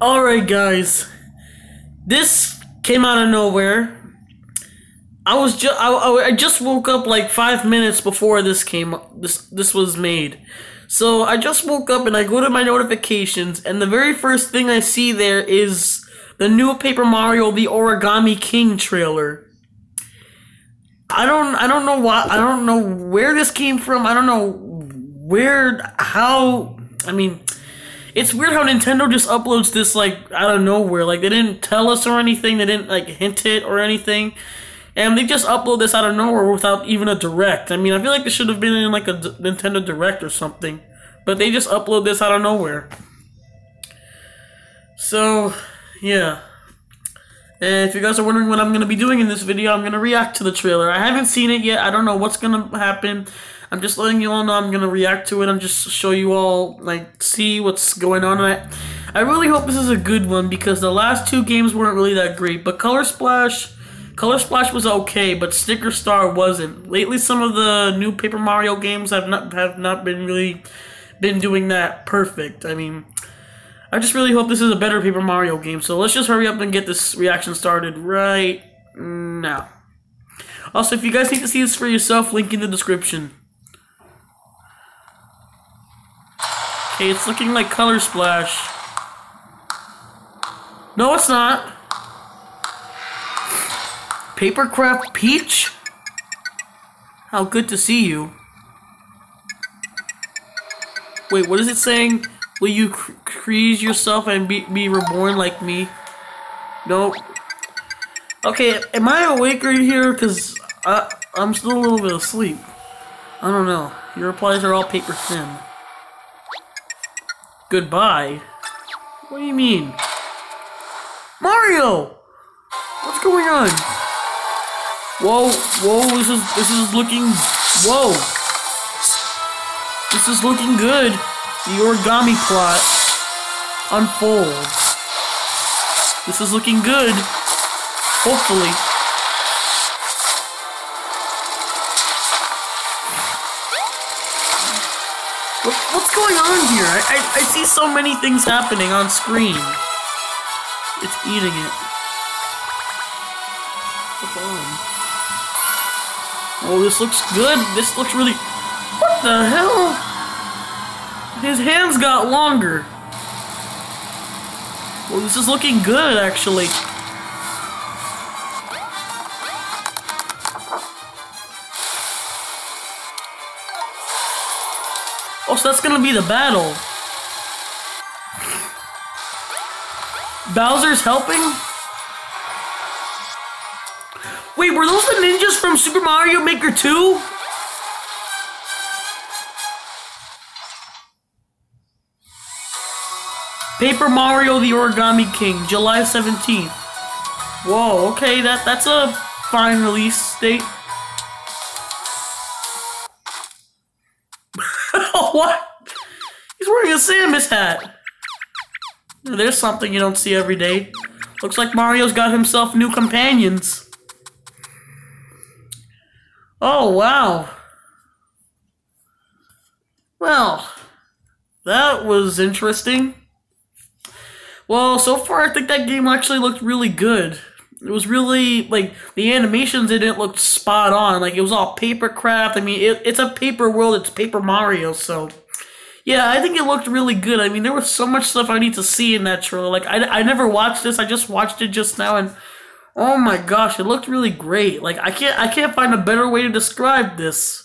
Alright, guys. This came out of nowhere. I was just I, I, I just woke up like five minutes before this came this this was made. So I just woke up and I go to my notifications and the very first thing I see there is the new Paper Mario the Origami King trailer. I don't I don't know why I don't know where this came from. I don't know where how I mean it's weird how Nintendo just uploads this like out of nowhere. Like they didn't tell us or anything. They didn't like hint it or anything. And they just upload this out of nowhere without even a direct. I mean, I feel like this should have been in like a D- Nintendo Direct or something. But they just upload this out of nowhere. So, yeah. And if you guys are wondering what I'm going to be doing in this video, I'm going to react to the trailer. I haven't seen it yet. I don't know what's going to happen. I'm just letting you all know I'm to react to it. I'm just show you all, like, see what's going on. And I, I really hope this is a good one because the last two games weren't really that great. But Color Splash Color Splash was okay, but Sticker Star wasn't. Lately, some of the new Paper Mario games have not have not been really been doing that perfect. I mean, I just really hope this is a better Paper Mario game. So let's just hurry up and get this reaction started right now. Also, if you guys need to see this for yourself, link in the description. Okay, it's looking like Color Splash. No, it's not. Papercraft Peach? How good to see you. Wait, what is it saying? Will you cr crease yourself and be, be reborn like me? Nope. Okay, am I awake right here? Because I'm still a little bit asleep. I don't know. Your replies are all paper thin. Goodbye? What do you mean? Mario! What's going on? Whoa, whoa, this is, this is looking, whoa. This is looking good. The origami plot unfolds. This is looking good. Hopefully. What, what's going on here? I, I, I see so many things happening on screen. It's eating it. Oh, this looks good. This looks really... What the hell? His hands got longer. Well, this is looking good, actually. Oh, so that's gonna be the battle. Bowser's helping? Wait, were those the ninjas from Super Mario Maker 2? Paper Mario the Origami King, July 17th. Whoa, okay, that that's a fine release date. What? He's wearing a Samus hat. There's something you don't see every day. Looks like Mario's got himself new companions. Oh, wow. Well, that was interesting. Well, so far I think that game actually looked really good. It was really, like, the animations in it looked spot on. Like, it was all paper craft. I mean, it, it's a paper world, it's Paper Mario, so... Yeah, I think it looked really good. I mean, there was so much stuff I need to see in that trailer. Like, I, I never watched this, I just watched it just now, and Oh my gosh, it looked really great. Like I can't I can't find a better way to describe this.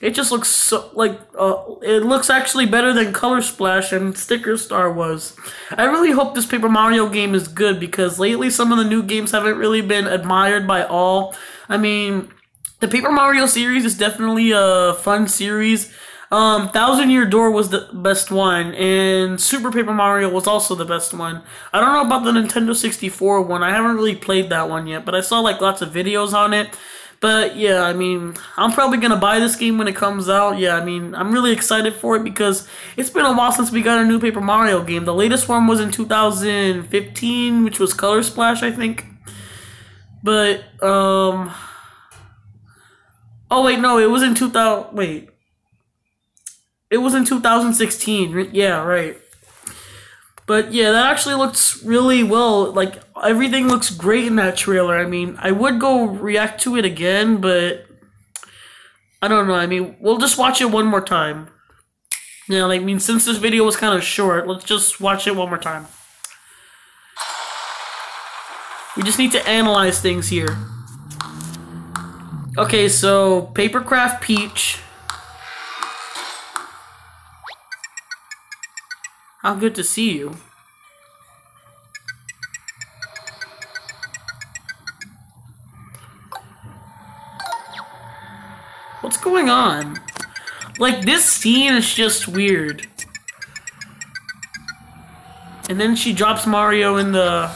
It just looks so like uh, it looks actually better than Color Splash and Sticker Star was. I really hope this Paper Mario game is good because lately some of the new games haven't really been admired by all. I mean, the Paper Mario series is definitely a fun series. Um, Thousand Year Door was the best one, and Super Paper Mario was also the best one. I don't know about the Nintendo 64 one. I haven't really played that one yet, but I saw like lots of videos on it. But yeah, I mean, I'm probably gonna buy this game when it comes out. Yeah, I mean, I'm really excited for it because it's been a while since we got a new Paper Mario game. The latest one was in 2015, which was Color Splash, I think. But um, oh wait, no, it was in 2000. Wait, it was in 2016. Yeah, right. But yeah, that actually looks really well. Like everything looks great in that trailer. I mean, I would go react to it again, but I don't know. I mean, we'll just watch it one more time. Yeah, like, I mean, since this video was kind of short, let's just watch it one more time. We just need to analyze things here. Okay, so Papercraft Peach. How good to see you. What's going on? Like, this scene is just weird. And then she drops Mario in the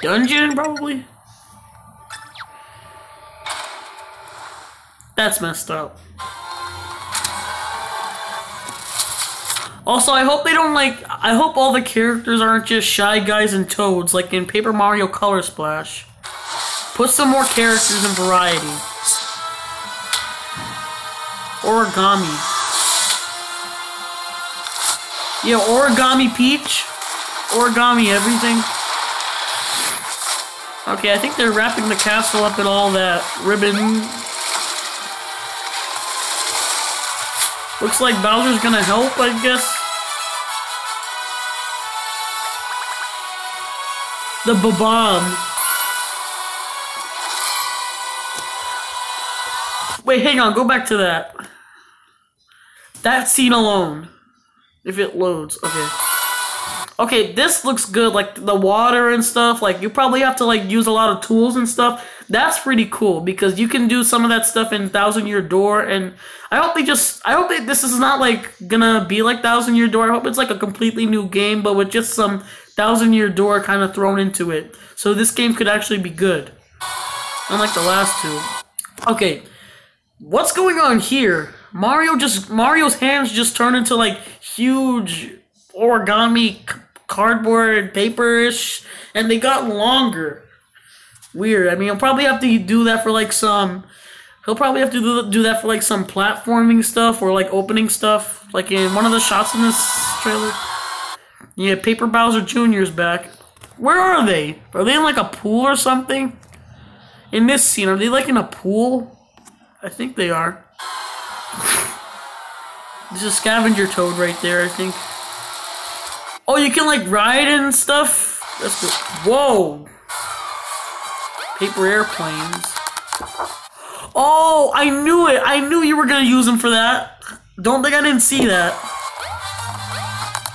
dungeon, probably? That's messed up. Also, I hope they don't like. I hope all the characters aren't just shy guys and toads like in Paper Mario Color Splash. Put some more characters and variety. Origami. Yeah, Origami Peach. Origami everything. Okay, I think they're wrapping the castle up in all that ribbon. Looks like Bowser's gonna help, I guess. The Bob-omb. Wait, hang on, go back to that. That scene alone. If it loads, okay. Okay, this looks good, like the water and stuff, like you probably have to like use a lot of tools and stuff. That's pretty cool because you can do some of that stuff in Thousand Year Door and I hope they just I hope this is not like gonna be like Thousand Year Door. I hope it's like a completely new game but with just some Thousand Year Door kind of thrown into it. So this game could actually be good. Unlike the last two. Okay. What's going on here? Mario just Mario's hands just turn into like huge origami cardboard paperish and they got longer. Weird. I mean, he'll probably have to do that for like some he'll probably have to do, do that for like some platforming stuff or like opening stuff like in one of the shots in this trailer. Yeah, Paper Bowser Jr.'s back. Where are they? Are they in like a pool or something? In this scene, are they like in a pool? I think they are. There's a scavenger toad right there, I think. Oh, you can like ride and stuff? That's good. Whoa! Paper airplanes. Oh, I knew it! I knew you were gonna use them for that. Don't think I didn't see that.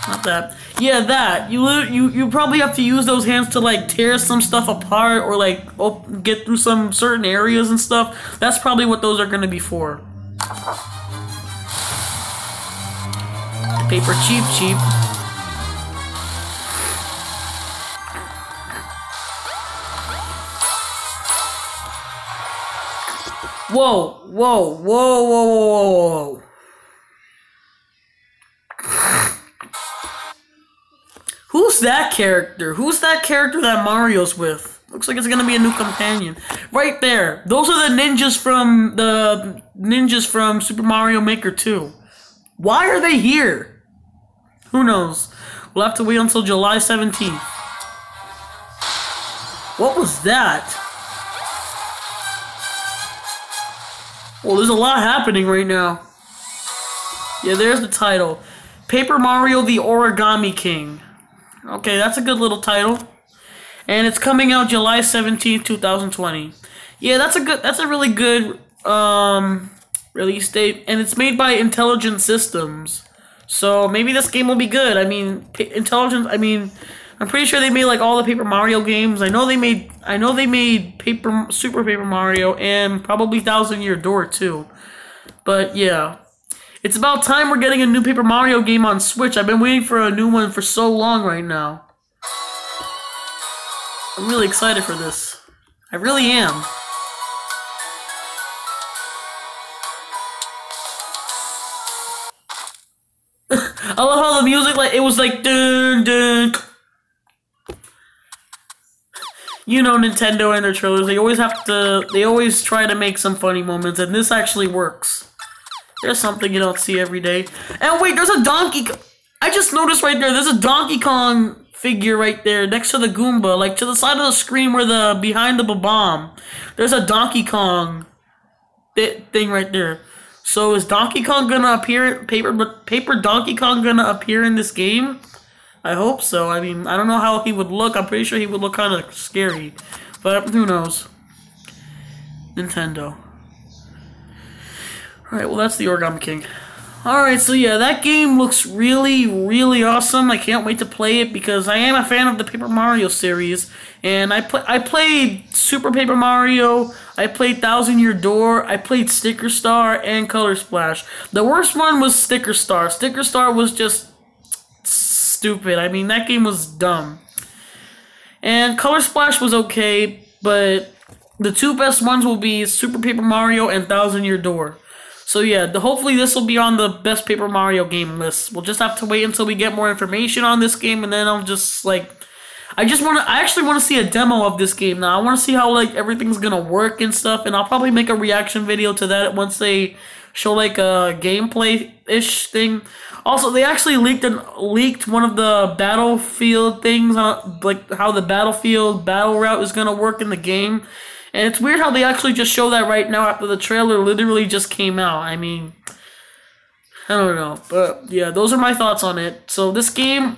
Not that. Yeah, that. You you you probably have to use those hands to like tear some stuff apart or like get through some certain areas and stuff. That's probably what those are gonna be for. Paper Cheep Cheep. Whoa, whoa, whoa, whoa, whoa, whoa. That character? Who's that character that Mario's with? Looks like it's gonna be a new companion. Right there. Those are the ninjas from the ninjas from Super Mario Maker 2. Why are they here? Who knows? We'll have to wait until July 17th. What was that? Well, there's a lot happening right now. Yeah, there's the title. Paper Mario the Origami King. Okay, that's a good little title. And it's coming out July 17th, 2020. Yeah, that's a good that's a really good um release date and it's made by Intelligent Systems. So maybe this game will be good. I mean, Intelligent I mean, I'm pretty sure they made like all the Paper Mario games. I know they made I know they made Paper Super Paper Mario and probably Thousand Year Door too. But yeah, it's about time we're getting a new Paper Mario game on Switch. I've been waiting for a new one for so long right now. I'm really excited for this. I really am. I love how the music, like, it was like, dun dun. You know Nintendo and their trailers, they always have to, they always try to make some funny moments, and this actually works. There's something you don't see every day. And wait, there's a Donkey I just noticed right there, there's a Donkey Kong figure right there next to the Goomba, like to the side of the screen where the behind the bomb. There's a Donkey Kong bit thing right there. So is Donkey Kong gonna appear? Paper Paper Donkey Kong gonna appear in this game? I hope so. I mean, I don't know how he would look. I'm pretty sure he would look kind of scary, but who knows? Nintendo. All right. Well, that's the Origami King. Alright, so yeah, that game looks really, really awesome. I can't wait to play it because I am a fan of the Paper Mario series. And I, play, I played Super Paper Mario, I played Thousand Year Door, I played Sticker Star, and Color Splash. The worst one was Sticker Star. Sticker Star was just stupid. I mean, that game was dumb. And Color Splash was okay, but the two best ones will be Super Paper Mario and Thousand Year Door. So yeah, the, hopefully this will be on the best Paper Mario game list. We'll just have to wait until we get more information on this game, and then I'll just like, I just want to. I actually want to see a demo of this game now. I want to see how like everything's gonna work and stuff, and I'll probably make a reaction video to that once they show like a gameplay ish thing. Also, they actually leaked an, leaked one of the battlefield things, on, like how the battlefield battle route is gonna work in the game. And it's weird how they actually just show that right now after the trailer literally just came out. I mean, I don't know. But yeah, those are my thoughts on it. So this game,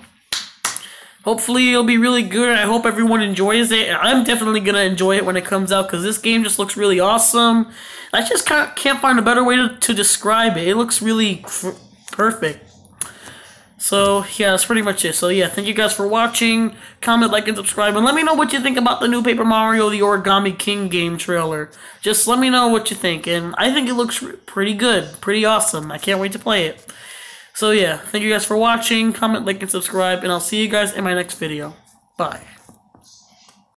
hopefully it'll be really good. I hope everyone enjoys it. I'm definitely going to enjoy it when it comes out because this game just looks really awesome. I just can't, can't find a better way to, to describe it. It looks really perfect. So, yeah, that's pretty much it. So, yeah, thank you guys for watching. Comment, like, and subscribe. And let me know what you think about the new Paper Mario The Origami King game trailer. Just let me know what you think. And I think it looks pretty good. Pretty awesome. I can't wait to play it. So, yeah, thank you guys for watching. Comment, like, and subscribe. And I'll see you guys in my next video. Bye.